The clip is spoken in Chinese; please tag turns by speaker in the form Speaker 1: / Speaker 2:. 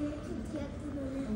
Speaker 1: 茄子茄子